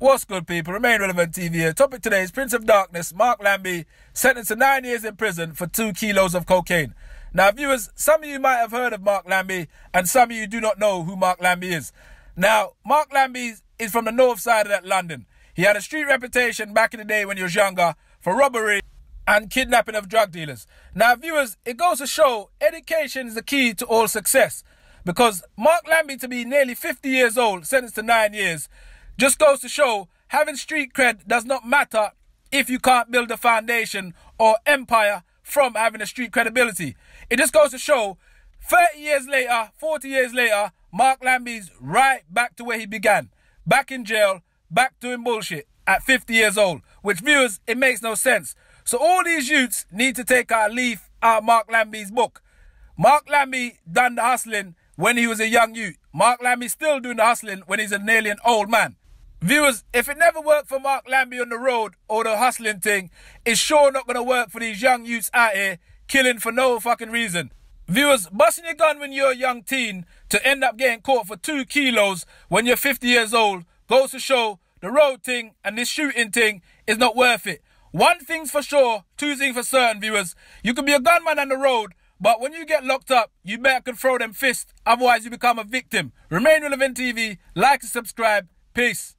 What's good, people? Remain relevant TV here. Topic today is Prince of Darkness, Mark Lambie, sentenced to nine years in prison for two kilos of cocaine. Now, viewers, some of you might have heard of Mark Lambie, and some of you do not know who Mark Lambie is. Now, Mark Lambie is from the north side of that London. He had a street reputation back in the day when he was younger for robbery and kidnapping of drug dealers. Now, viewers, it goes to show education is the key to all success. Because Mark Lambie, to be nearly 50 years old, sentenced to nine years, just goes to show having street cred does not matter if you can't build a foundation or empire from having a street credibility. It just goes to show 30 years later, 40 years later, Mark Lambie's right back to where he began. Back in jail, back doing bullshit at 50 years old. Which viewers, it makes no sense. So all these youths need to take a leaf out Mark Lambie's book. Mark Lambie done the hustling when he was a young youth. Mark Lambie still doing the hustling when he's an old man. Viewers, if it never worked for Mark Lambie on the road or the hustling thing, it's sure not gonna work for these young youths out here killing for no fucking reason. Viewers, busting your gun when you're a young teen to end up getting caught for two kilos when you're 50 years old goes to show the road thing and this shooting thing is not worth it. One thing's for sure, two things for certain, viewers. You can be a gunman on the road, but when you get locked up, you better can throw them fists, otherwise you become a victim. Remain relevant TV, like and subscribe. Peace.